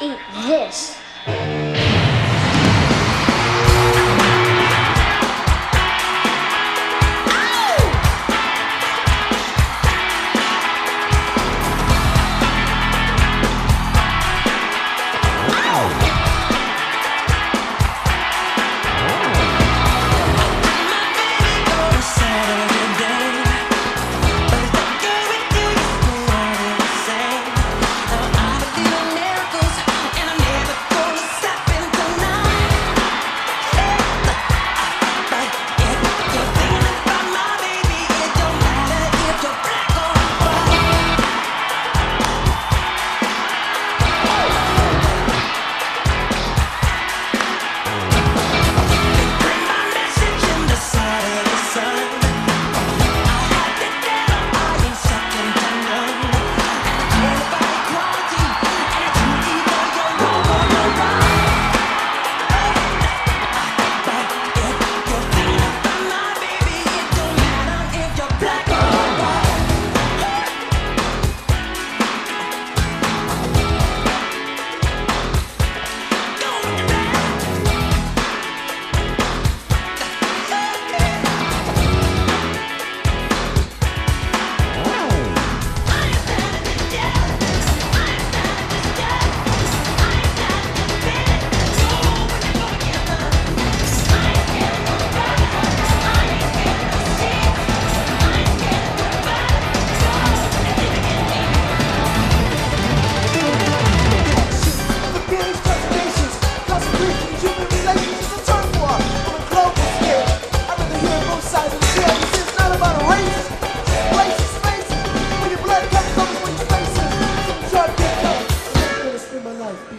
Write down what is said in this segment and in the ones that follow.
eat this.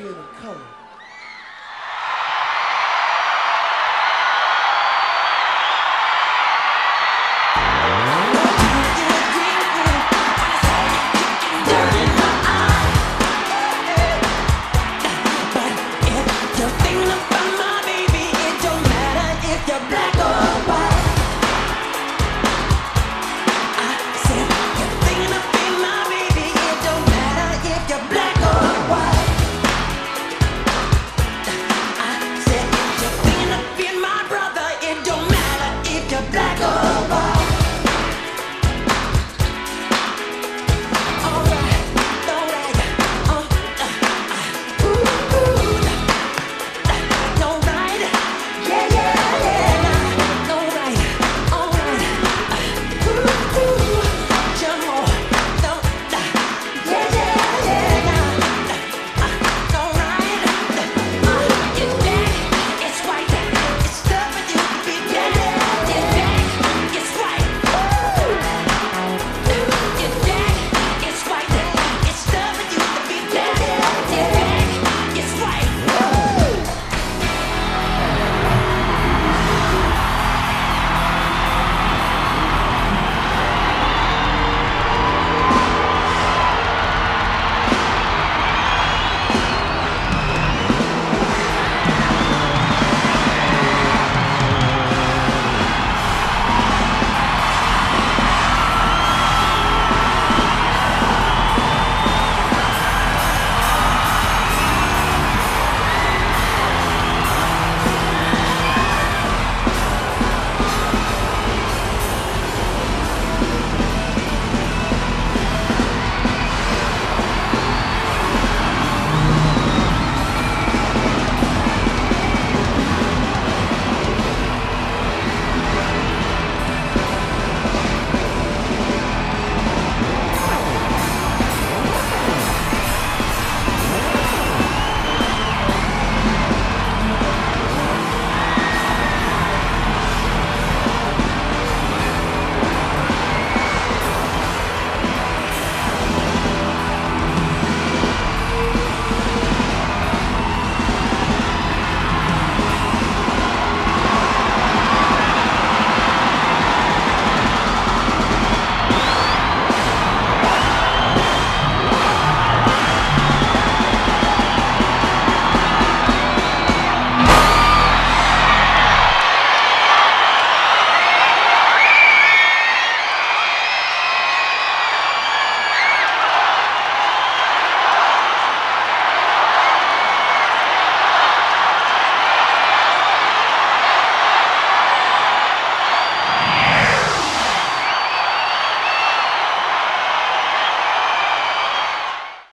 being a color.